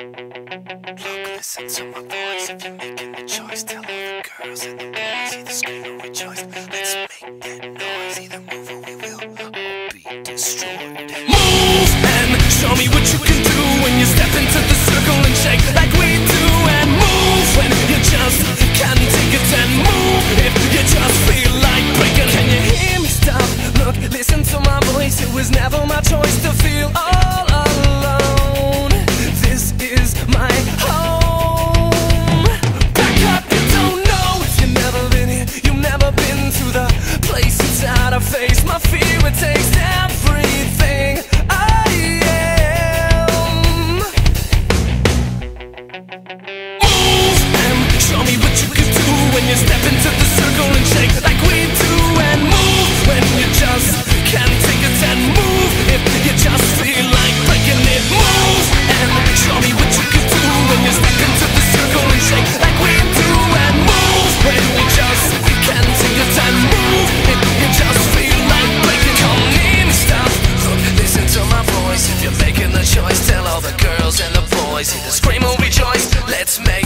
Look, listen to my voice. If you're making the choice, tell all the girls and the boys See the or rejoice. Let's scream or rejoice. Let's make